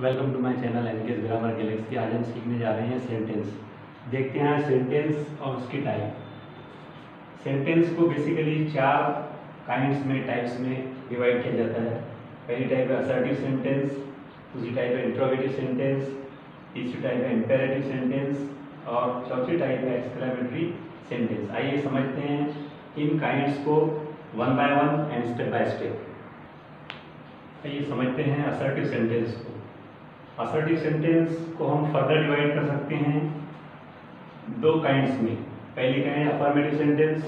Welcome to my channel NK's grammar galaxy आज हम सीखने जा रहे हैं सेंटेंस देखते हैं सेंटेंस और उसकी टाइप सेंटेंस को बेसिकली चार काइंड्स में टाइप्स में डिवाइड किया जाता है. पहली टाइप है असर्टिव सेंटेंस दूसरी टाइप है इंट्रोगेटिव सेंटेंस तीसरी टाइप है इंपेरेटिव सेंटेंस और चौथी टाइप है एक्सक्लेमेटरी सेंटेंस आइए समझते हैं इन काइंड्स को one by one and step by step आइए समझते हैं असर्टिव सेंटेंस को. असर्टिव सेंटेंस को हम फर्दर डिवाइड कर सकते हैं दो काइंड्स में। पहली काइंड अफर्मेटिव सेंटेंस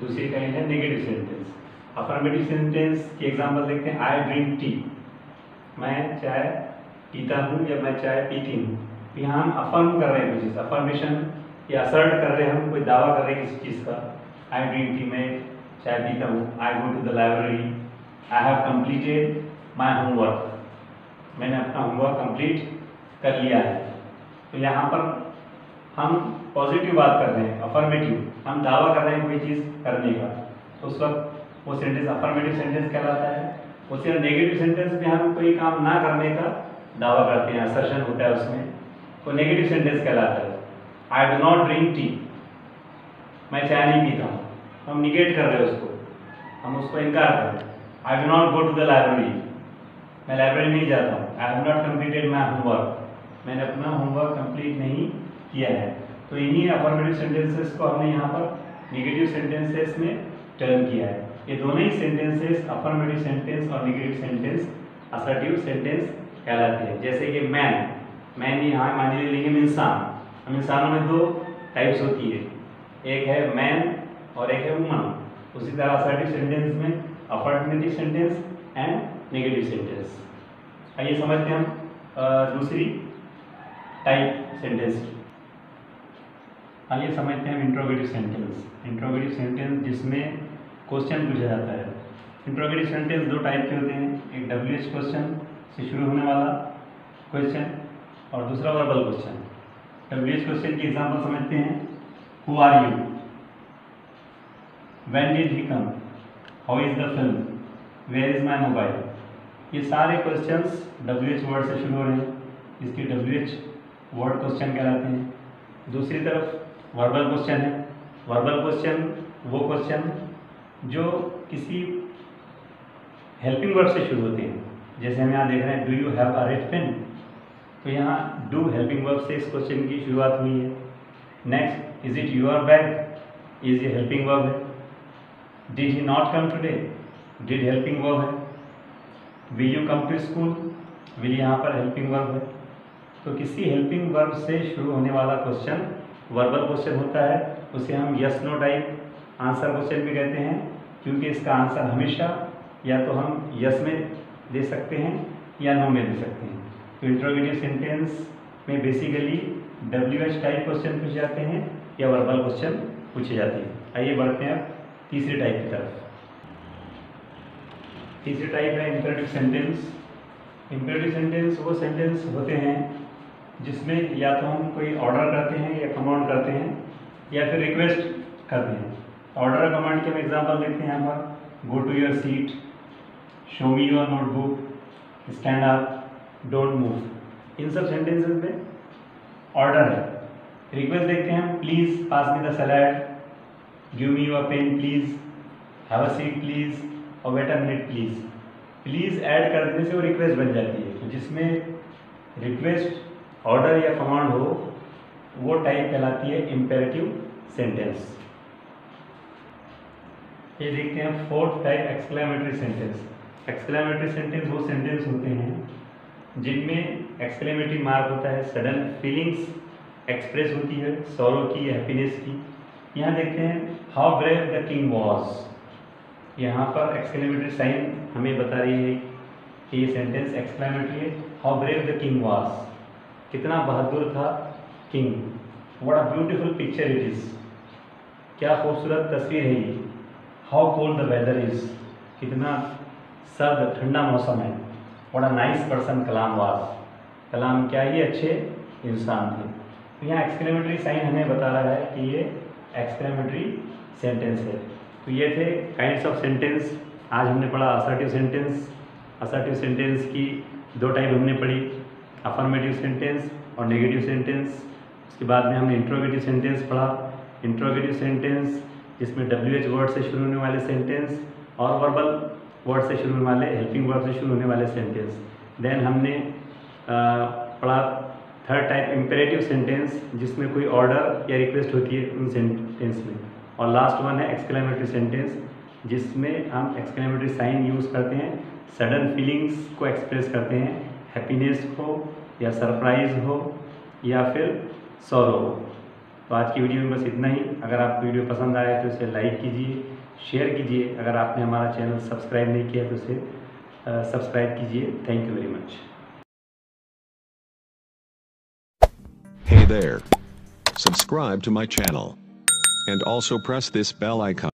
दूसरी काइंड है नेगेटिव सेंटेंस अफर्मेटिव सेंटेंस की एग्जांपल देखते हैं आई ड्रिंक टी मैं चाय पीता हूँ या मैं चाय पीती हूँ। यहाँ हम अफर्म कर रहे हैं कुछ अफर्मेशन या असर्ट कर रहे हैं हम, कोई दावा कर रहे हैं किसी चीज़ का। आई ड्रिंक टी मैं चाय पीता हूँ। I go to the library I have completed my homework मैंने अपना होमवर्क कंप्लीट कर लिया है। तो यहाँ पर हम पॉजिटिव बात कर रहे हैं अफर्मेटिव हम दावा कर रहे हैं कोई चीज़ करने का। तो उस वक्त वो सेंटेंस अफर्मेटिव सेंटेंस कहलाता है। उसके नेगेटिव सेंटेंस में हम कोई काम ना करने का दावा करते हैं असर्शन होता है उसमें। तो नेगेटिव सेंटेंस कहलाता है। I do not drink tea मैं चाय नहीं पीता हूँ। हम निगेट कर रहे हैं उसको। हम उसको इनकार कर रहे हैं। I do not go to the library मैं लाइब्रेरी नहीं जाता हूँ। I have not completed my homework मैंने अपना होमवर्क कंप्लीट नहीं किया है। तो इन्हीं अफर्मेटिव सेंटेंसेस को हमने यहाँ पर निगेटिव सेंटेंसेस में टर्न किया है। ये दोनों ही सेंटेंसेस अफर्मेटिव सेंटेंस और निगेटिव सेंटेंस असर्टिव सेंटेंस कहलाते हैं। जैसे कि मैन मैन यहाँ मान लेंगे इंसान। हम इंसानों में दो टाइप्स होती है। एक है मैन और एक है वुमन उसी तरह असर्टिव सेंटेंस में affirmative sentence and negative sentence आइए समझते हैं हम दूसरी टाइप सेंटेंस की आइए समझते हैं हम इंट्रोगेटिव सेंटेंस इंट्रोगेटिव सेंटेंस जिसमें क्वेश्चन पूछा जाता है. इंट्रोगेटिव सेंटेंस दो टाइप के होते हैं. एक डब्ल्यू एच क्वेश्चन से शुरू होने वाला क्वेश्चन और दूसरा verbal question W H question की एग्ज़ाम्पल समझते हैं. Who are you when did he come how is the film where is my mobile? ये सारे क्वेश्चंस डब्ल्यू एच वर्ड से शुरू हो रहे हैं। इसके डब्ल्यू एच वर्ड क्वेश्चन कहलाते हैं। दूसरी तरफ़ वर्बल क्वेश्चन है। वर्बल क्वेश्चन वो क्वेश्चन जो किसी हेल्पिंग वर्ड से शुरू होते हैं। जैसे हम यहाँ देख रहे हैं do you have a red pen तो यहाँ डू हेल्पिंग वर्ब से इस क्वेश्चन की शुरुआत हुई है। Next is it your bag is ये हेल्पिंग वर्ब है। Did he not come today did helping verb है। Will you come to school will यहाँ पर हेल्पिंग वर्ब है। तो किसी हेल्पिंग वर्ब से शुरू होने वाला क्वेश्चन वर्बल क्वेश्चन होता है, उसे हम yes no type answer question भी कहते हैं, क्योंकि इसका आंसर हमेशा या तो हम यस में दे सकते हैं या नो में दे सकते हैं। तो इंट्रोगेटिव सेंटेंस में basically W H type question पूछे जाते हैं या वर्बल क्वेश्चन पूछे जाते हैं। आइए बढ़ते हैं तीसरी टाइप की तरफ़। तीसरी टाइप है इंपेरेटिव सेंटेंस इंपेरेटिव सेंटेंस वो सेंटेंस होते हैं जिसमें या तो हम कोई ऑर्डर करते हैं या कमांड करते हैं या फिर रिक्वेस्ट करते हैं। ऑर्डर कमांड के हम एग्जांपल देखते हैं यहाँ पर. Go to your seat show me your notebook stand up don't move इन सब सेंटेंसेस में ऑर्डर है। रिक्वेस्ट देखते हैं हम please pass me the salad give me your pen please have a seat please और wait a minute please please add कर देने से वो रिक्वेस्ट बन जाती है। तो जिसमें रिक्वेस्ट ऑर्डर या कमांड हो, वो टाइप कहलाती है इम्पेरेटिव सेंटेंस ये देखते हैं fourth type exclamatory sentence exclamatory sentence वो सेंटेंस होते हैं जिनमें एक्सक्लेमेटरी मार्क होता है सडन फीलिंग्स एक्सप्रेस होती है सौरव की हैप्पीनेस की। यहाँ देखते हैं how brave the king was यहाँ पर एक्सक्लेमेटरी साइन हमें बता रही है कि ये सेंटेंस एक्सक्लेमेटरी है। How brave the king was कितना बहादुर था king what a beautiful picture it is क्या खूबसूरत तस्वीर है ये। How cold the weather is कितना सर्द, ठंडा मौसम है। What a nice person Kalam was Kalam क्या ही अच्छे इंसान थे। तो यहाँ एक्सक्लेमेटरी साइन हमें बता रहा है कि ये एक्सक्लेमेटरी सेंटेंस है। तो ये थे काइंड्स ऑफ़ सेंटेंस आज हमने पढ़ा असर्टिव सेंटेंस असर्टिव सेंटेंस की दो टाइप हमने पढ़ी अफर्मेटिव सेंटेंस और नेगेटिव सेंटेंस उसके बाद में हमने इंट्रोगेटिव सेंटेंस पढ़ा. इंट्रोगेटिव सेंटेंस जिसमें डब्ल्यू एच वर्ड से शुरू होने वाले सेंटेंस और वर्बल वर्ड से शुरू होने वाले हेल्पिंग वर्ड से शुरू होने वाले सेंटेंस देन हमने पढ़ा थर्ड टाइप इम्पेरेटिव सेंटेंस जिसमें कोई ऑर्डर या रिक्वेस्ट होती है उन सेंटेंस में. और लास्ट वन है एक्सक्लेमेटरी सेंटेंस जिसमें हम एक्सक्लेमेटरी साइन यूज़ करते हैं सडन फीलिंग्स को एक्सप्रेस करते हैं हैप्पीनेस हो या सरप्राइज़ हो, या फिर सौरो हो। तो आज की वीडियो में बस इतना ही। अगर आपको वीडियो पसंद आया तो इसे लाइक कीजिए शेयर कीजिए। अगर आपने हमारा चैनल सब्सक्राइब नहीं किया तो उसे सब्सक्राइब कीजिए। Thank you very much Hey there. Subscribe to my channel. And also press this bell icon.